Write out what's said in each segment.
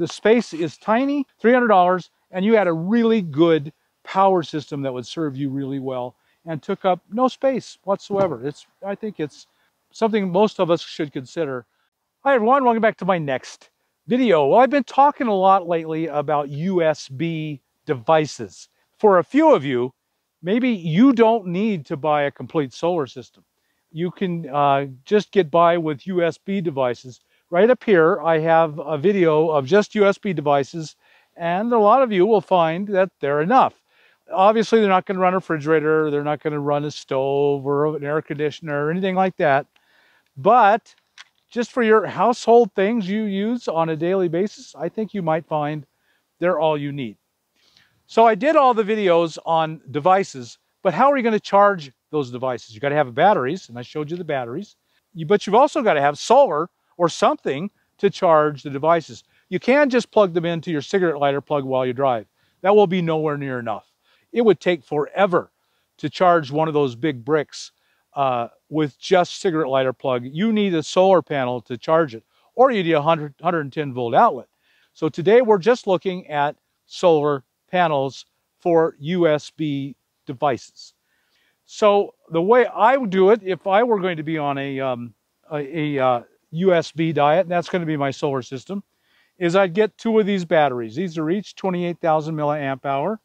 the space is tiny, $300, and you had a really good power system that would serve you really well and took up no space whatsoever. It's, I think it's something most of us should consider. Hi everyone, welcome back to my next video. Well, I've been talking a lot lately about USB devices. For a few of you, maybe you don't need to buy a complete solar system. You can uh, just get by with USB devices. Right up here, I have a video of just USB devices, and a lot of you will find that they're enough obviously they're not going to run a refrigerator, they're not going to run a stove or an air conditioner or anything like that. But just for your household things you use on a daily basis, I think you might find they're all you need. So I did all the videos on devices, but how are you going to charge those devices? You got to have batteries, and I showed you the batteries. But you've also got to have solar or something to charge the devices. You can just plug them into your cigarette lighter plug while you drive. That will be nowhere near enough. It would take forever to charge one of those big bricks uh, with just cigarette lighter plug. You need a solar panel to charge it, or you need a 100, 110 volt outlet. So today we're just looking at solar panels for USB devices. So the way I would do it, if I were going to be on a, um, a, a uh, USB diet, and that's going to be my solar system, is I'd get two of these batteries. These are each 28,000 milliamp hour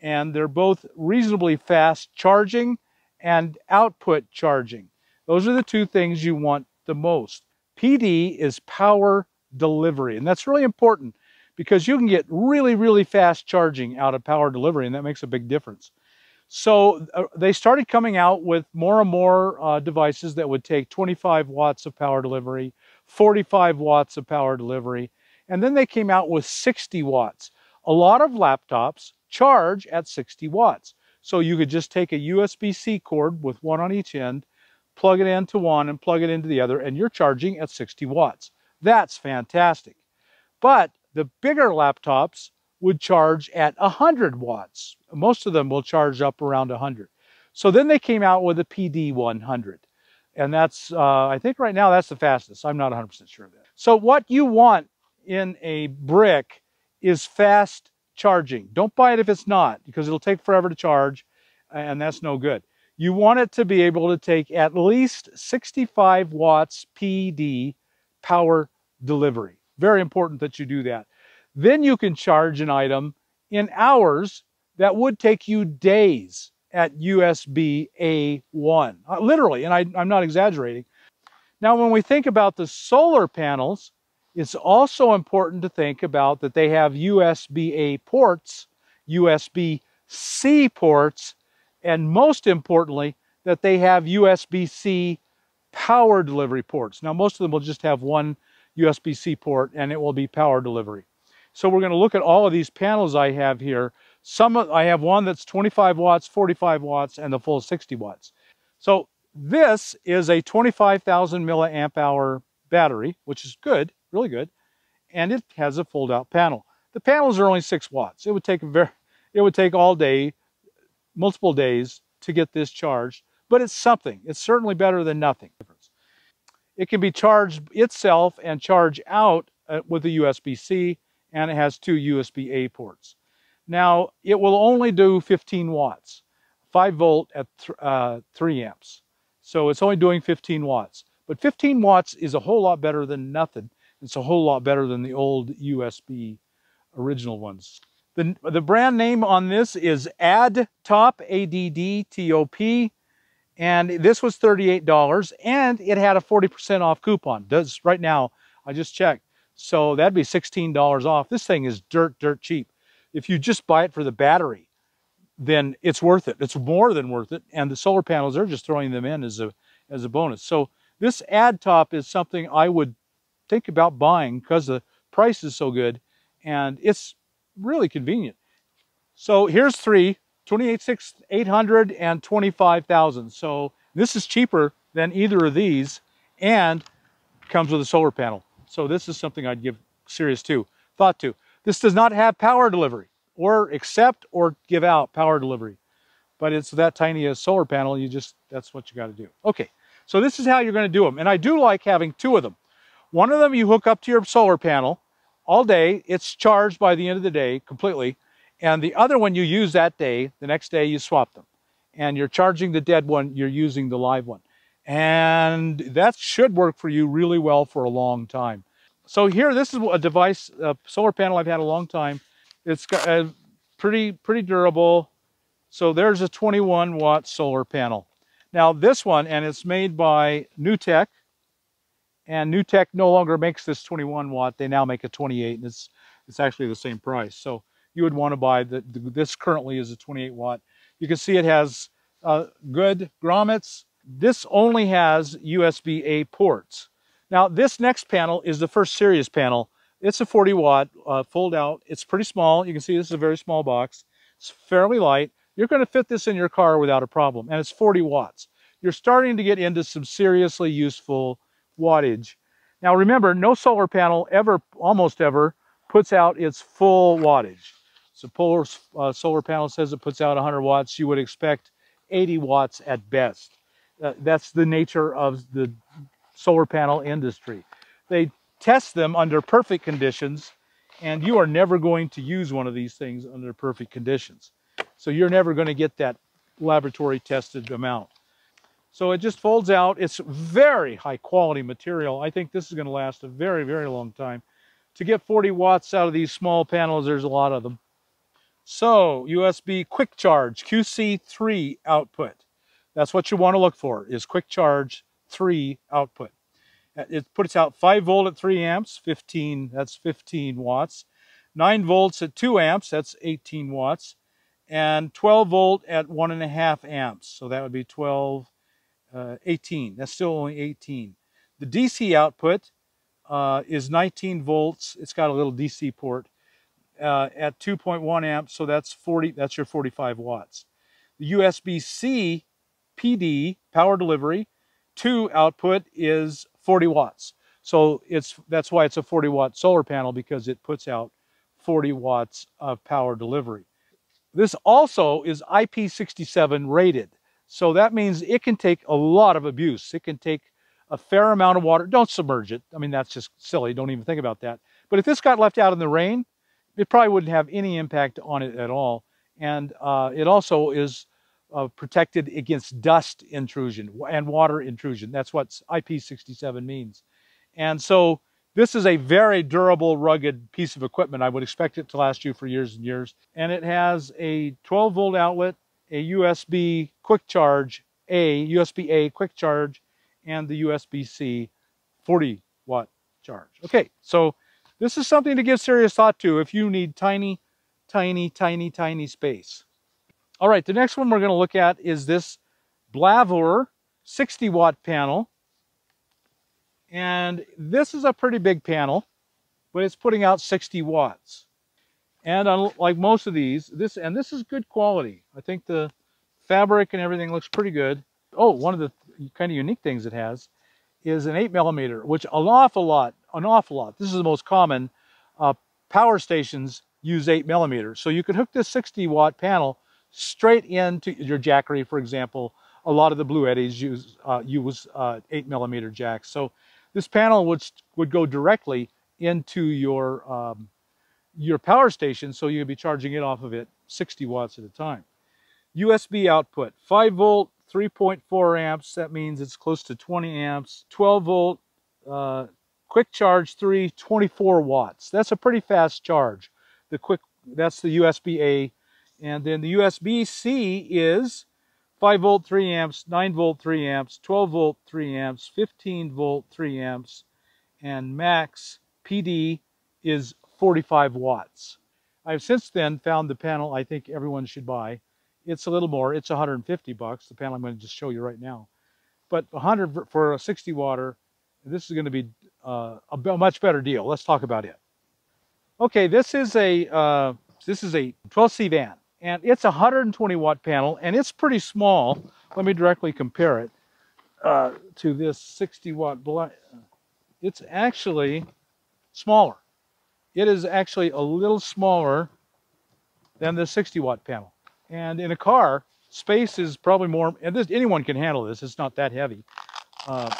and they're both reasonably fast charging and output charging. Those are the two things you want the most. PD is power delivery, and that's really important because you can get really, really fast charging out of power delivery, and that makes a big difference. So uh, they started coming out with more and more uh, devices that would take 25 watts of power delivery, 45 watts of power delivery, and then they came out with 60 watts. A lot of laptops charge at 60 watts. So you could just take a USB-C cord with one on each end, plug it into one and plug it into the other, and you're charging at 60 watts. That's fantastic. But the bigger laptops would charge at 100 watts. Most of them will charge up around 100. So then they came out with a PD100. And that's, uh, I think right now that's the fastest. I'm not 100% sure of that. So what you want in a brick is fast charging. Don't buy it if it's not, because it'll take forever to charge, and that's no good. You want it to be able to take at least 65 watts PD power delivery. Very important that you do that. Then you can charge an item in hours that would take you days at USB A1. Uh, literally, and I, I'm not exaggerating. Now, when we think about the solar panels, it's also important to think about that they have USB-A ports, USB-C ports, and most importantly, that they have USB-C power delivery ports. Now, most of them will just have one USB-C port and it will be power delivery. So we're going to look at all of these panels I have here. Some I have one that's 25 watts, 45 watts, and the full 60 watts. So this is a 25,000 milliamp hour battery, which is good really good. And it has a fold out panel. The panels are only six watts. It would take very, it would take all day, multiple days to get this charged, but it's something. It's certainly better than nothing. It can be charged itself and charge out uh, with a USB-C, and it has two USB-A ports. Now, it will only do 15 watts, 5 volt at uh, 3 amps. So it's only doing 15 watts. But 15 watts is a whole lot better than nothing it's a whole lot better than the old USB original ones. The, the brand name on this is AddTop, A-D-D-T-O-P, and this was $38, and it had a 40% off coupon. Does right now, I just checked. So that'd be $16 off. This thing is dirt, dirt cheap. If you just buy it for the battery, then it's worth it. It's more than worth it. And the solar panels, they're just throwing them in as a, as a bonus. So this AddTop is something I would think about buying because the price is so good and it's really convenient. So here's three, 28, 800 and 25,000. So this is cheaper than either of these and comes with a solar panel. So this is something I'd give serious to, thought to. This does not have power delivery or accept or give out power delivery. But it's that tiny a solar panel, you just, that's what you got to do. Okay, so this is how you're going to do them. And I do like having two of them. One of them you hook up to your solar panel all day. It's charged by the end of the day completely. And the other one you use that day, the next day you swap them. And you're charging the dead one, you're using the live one. And that should work for you really well for a long time. So here, this is a device, a solar panel I've had a long time. It's got a pretty, pretty durable. So there's a 21 watt solar panel. Now this one, and it's made by Nekteck, and Nekteck no longer makes this 21 watt. They now make a 28, and it's it's actually the same price. So you would want to buy the, the this currently is a 28 watt. You can see it has uh, good grommets. This only has USB-A ports. Now this next panel is the first serious panel. It's a 40 watt uh, fold out. It's pretty small. You can see this is a very small box. It's fairly light. You're going to fit this in your car without a problem, and it's 40 watts. You're starting to get into some seriously useful wattage. Now remember, no solar panel ever, almost ever, puts out its full wattage. So polar uh, solar panel says it puts out 100 watts. You would expect 80 watts at best. Uh, that's the nature of the solar panel industry. They test them under perfect conditions, and you are never going to use one of these things under perfect conditions. So you're never going to get that laboratory tested amount. So it just folds out. It's very high quality material. I think this is going to last a very, very long time. To get 40 watts out of these small panels, there's a lot of them. So USB quick charge QC3 output. That's what you want to look for is quick charge 3 output. Uh, it puts out 5 volt at 3 amps, 15, that's 15 watts. 9 volts at 2 amps, that's 18 watts. And 12 volt at 1.5 amps, so that would be 12, uh, 18. That's still only 18. The DC output uh, is 19 volts. It's got a little DC port uh, at 2.1 amps, so that's 40. That's your 45 watts. The USB-C PD power delivery 2 output is 40 watts. So it's that's why it's a 40 watt solar panel because it puts out 40 watts of power delivery. This also is IP67 rated. So that means it can take a lot of abuse. It can take a fair amount of water. Don't submerge it. I mean, that's just silly. Don't even think about that. But if this got left out in the rain, it probably wouldn't have any impact on it at all. And uh, it also is uh, protected against dust intrusion and water intrusion. That's what IP67 means. And so this is a very durable, rugged piece of equipment. I would expect it to last you for years and years. And it has a 12 volt outlet a USB quick charge A, USB A quick charge, and the USB-C 40 watt charge. Okay, so this is something to give serious thought to if you need tiny, tiny, tiny, tiny space. All right, the next one we're going to look at is this Blavor 60 watt panel. And this is a pretty big panel, but it's putting out 60 watts. And like most of these, this and this is good quality. I think the fabric and everything looks pretty good. Oh, one of the kind of unique things it has is an 8 millimeter, which an awful lot, an awful lot. This is the most common. Uh, power stations use 8 millimeters. So you could hook this 60 watt panel straight into your Jackery, for example. A lot of the Bluettis use, uh, use uh, 8 millimeter jacks. So this panel would, would go directly into your um, your power station so you'd be charging it off of it 60 watts at a time. USB output, 5 volt, 3.4 amps. That means it's close to 20 amps. 12 volt, uh, quick charge 3, 24 watts. That's a pretty fast charge. The quick, that's the USB-A. And then the USB-C is 5 volt 3 amps, 9 volt 3 amps, 12 volt 3 amps, 15 volt 3 amps, and max PD is 45 watts. I've since then found the panel I think everyone should buy. It's a little more, it's 150 bucks, the panel I'm going to just show you right now. But 100 for a 60 watter, this is going to be uh, a much better deal. Let's talk about it. Okay, this is a uh, this is a Twelseavan, and it's a 120 watt panel, and it's pretty small. Let me directly compare it uh, to this 60 watt. Black. It's actually smaller it is actually a little smaller than the 60 watt panel. And in a car, space is probably more, and this, anyone can handle this, it's not that heavy. Uh,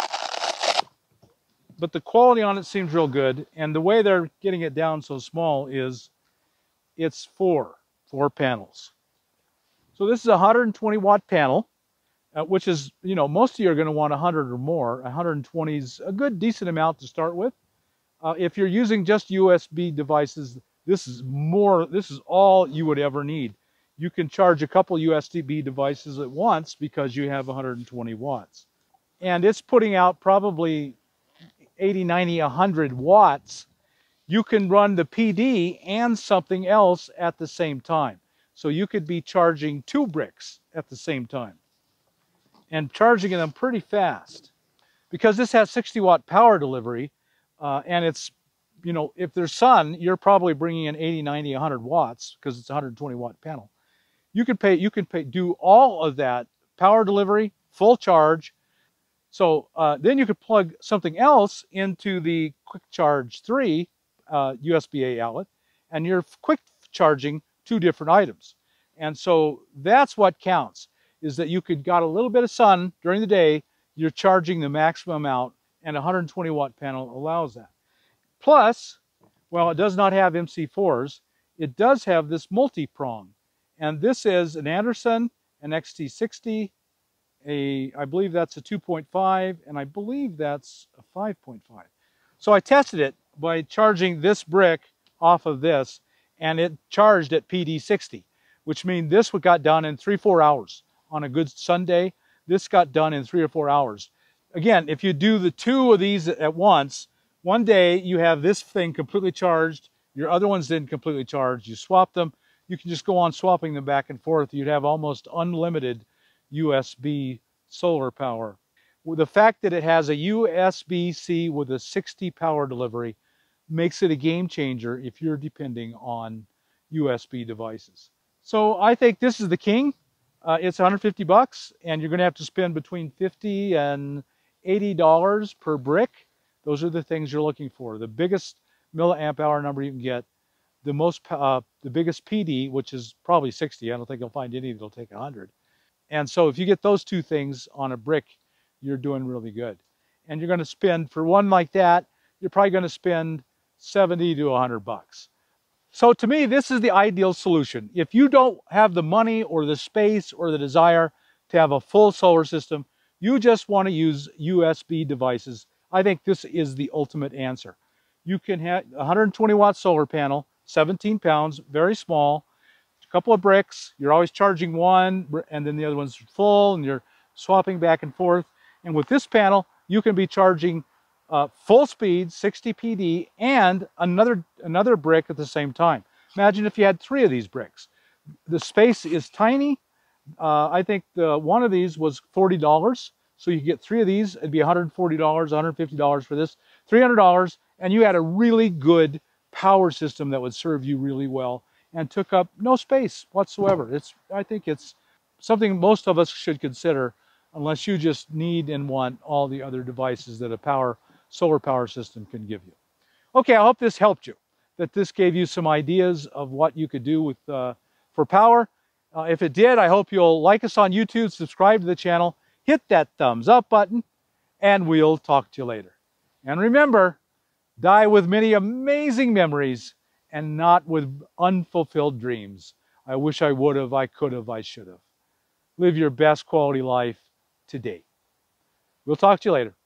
but the quality on it seems real good. And the way they're getting it down so small is it's four, four panels. So this is a 120 watt panel, uh, which is, you know, most of you are going to want 100 or more. 120 is a good, decent amount to start with. Uh, if you're using just USB devices, this is more, this is all you would ever need. You can charge a couple USB devices at once because you have 120 watts. And it's putting out probably 80, 90, 100 watts. You can run the PD and something else at the same time. So you could be charging two bricks at the same time and charging them pretty fast. Because this has 60 watt power delivery, uh, and it's, you know, if there's sun, you're probably bringing in 80, 90, 100 watts because it's a 120 watt panel. You can pay, you can pay, do all of that power delivery, full charge. So uh, then you could plug something else into the Quick Charge 3 uh, USB-A outlet, and you're quick charging two different items. And so that's what counts, is that you could got a little bit of sun during the day, you're charging the maximum out and a 120 watt panel allows that. Plus, well, it does not have MC4s, it does have this multi-prong. And this is an Anderson, an XT60, a, I believe that's a 2.5, and I believe that's a 5.5. So I tested it by charging this brick off of this, and it charged at PD60, which means this got done in three, four hours. On a good Sunday, this got done in three or four hours again, if you do the two of these at once, one day you have this thing completely charged, your other ones didn't completely charge, you swap them, you can just go on swapping them back and forth. You'd have almost unlimited USB solar power. The fact that it has a USB-C with a 60 power delivery makes it a game changer if you're depending on USB devices. So I think this is the king. Uh, it's 150 bucks and you're going to have to spend between 50 and $80 per brick. Those are the things you're looking for. The biggest milliamp hour number you can get, the most, uh, the biggest PD, which is probably 60. I don't think you'll find any that'll take 100. And so if you get those two things on a brick, you're doing really good. And you're going to spend, for one like that, you're probably going to spend 70 to 100 bucks. So to me, this is the ideal solution. If you don't have the money or the space or the desire to have a full solar system, you just want to use USB devices. I think this is the ultimate answer. You can have 120 watt solar panel, 17 pounds, very small, a couple of bricks. You're always charging one and then the other one's full and you're swapping back and forth. And with this panel, you can be charging uh, full speed, 60 PD, and another, another brick at the same time. Imagine if you had three of these bricks. The space is tiny, uh, I think the one of these was $40. So you get three of these, it'd be $140, $150 for this, $300, and you had a really good power system that would serve you really well and took up no space whatsoever. It's, I think it's something most of us should consider unless you just need and want all the other devices that a power solar power system can give you. Okay, I hope this helped you, that this gave you some ideas of what you could do with uh, for power. Uh, if it did, I hope you'll like us on YouTube, subscribe to the channel, hit that thumbs up button, and we'll talk to you later. And remember, die with many amazing memories and not with unfulfilled dreams. I wish I would have, I could have, I should have. Live your best quality life today. We'll talk to you later.